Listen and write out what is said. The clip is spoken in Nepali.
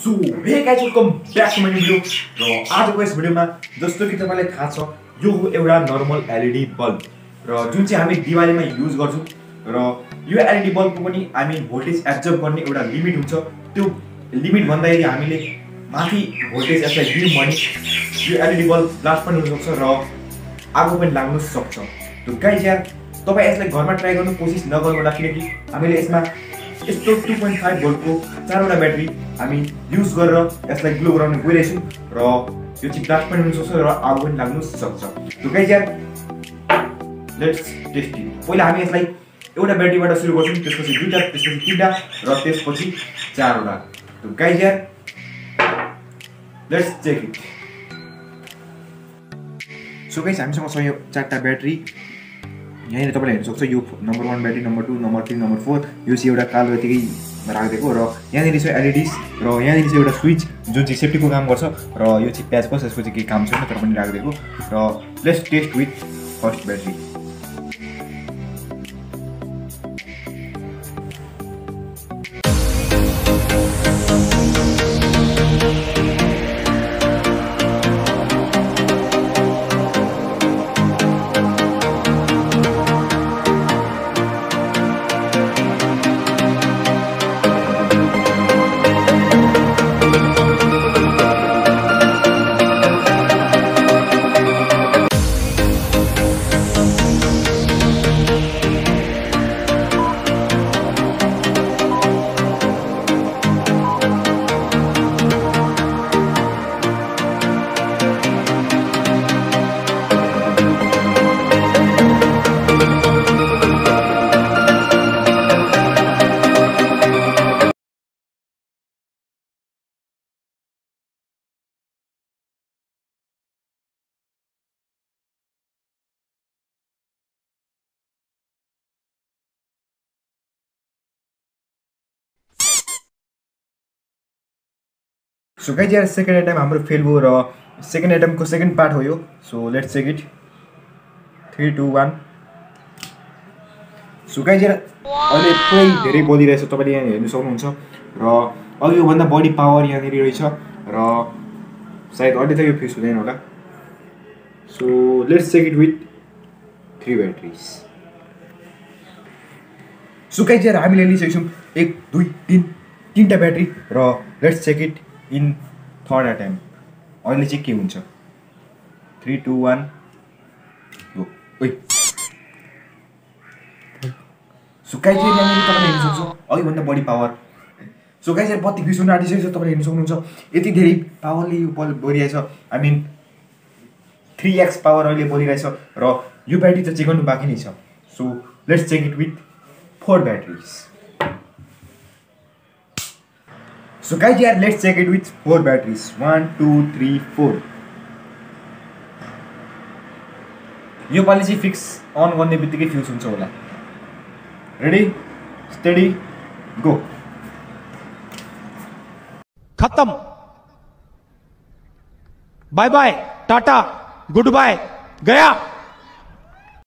So hey guys welcome back to video र आजको यस भिडियोमा जस्तो कि तपाईँलाई थाहा छ यो हो एउटा नर्मल एलइडी बल्ब र जुन चाहिँ हामी दिवालीमा युज गर्छौँ र यो एलइडी बल्बको पनि हामी भोल्टेज एब्जर्भ गर्ने एउटा लिमिट हुन्छ। त्यो लिमिट भन्दाखेरि हामीले माथि भोल्टेज यसलाई दियौँ भने यो एलइडी बल्ब ब्लास्ट पनि हुनसक्छ र आगो पनि लाग्नु सक्छ। त्यो गाइज यार तपाईँ यसलाई घरमा ट्राई गर्नु कोसिस नगर्नु होला किनकि हामीले यसमा यस्तो टु पोइन्ट फाइभ भोल्टको चारवटा ब्याट्री हामी युज गरेर यसलाई ग्लो गराउन गइरहेछौँ र यो चाहिँ ब्लास्ट पनि हुनसक्छ र आगो पनि लाग्नु सक्छ। गाइज यार लेट्स टेस्टिङ पहिला हामी यसलाई एउटा ब्याट्रीबाट सुरु गर्छौँ त्यसपछि दुईवटा त्यसपछि तिनवटा र त्यसपछि चारवटा। गाइज यार let's check it so guys हामीसँग छ यो चारवटा ब्याट्री यहाँनिर तपाईँले हेर्न सक्छ यो number one battery number two number three number four यो चाहिँ एउटा कालो यतिकै राखिदिएको र यहाँनिर छ एलइडिस र यहाँनिर चाहिँ एउटा स्विच जुन चाहिँ सेफ्टीको काम गर्छ र यो चाहिँ प्याच बस यसको चाहिँ केही काम छैन तर पनि राखिदिएको। र let's test with first battery so guys यार सेकेन्ड आइटम हाम्रो फेल भयो र सेकेन्ड आइटमको सेकेन्ड पार्ट हो यो. So let's check it three two one so guys यार अहिले पुरै धेरै बलिरहेछ तपाईँले यहाँ हेर्नु सक्नुहुन्छ र अघि योभन्दा बढी पावर यहाँनिर रहेछ र सायद अहिले त यो फ्युज हुँदैन होला. So let's check it with three batteries so guys हामीले लिइसकेको छौँ एक दुई तिन तिनवटा ब्याट्री र let's check it in third item अहिले चाहिँ के हुन्छ? थ्री टू वान हो ओइ। सुकाइ चाहिँ यहाँनिर तपाईँले हेर्नु सक्छ अघिभन्दा बढी पावर सुकाइ चाहिँ बत्ती बिस हुन आँटिसकेको छ तपाईँले हेर्नु सक्नुहुन्छ। यति धेरै पावरले यो बल बढिरहेछ। I mean three x power अहिले बढिरहेछ र यो ब्याट्री त चेक गर्नु बाँकी नै छ। So let's check it with four batteries So guys here let's check it with four batteries. One, two, three, four. यो पालि चाहिँ फिक्स अन गर्ने बित्तिकै फ्युज हुन्छ होला रेडी स्टडी गो खत्म bye bye tata good bye गया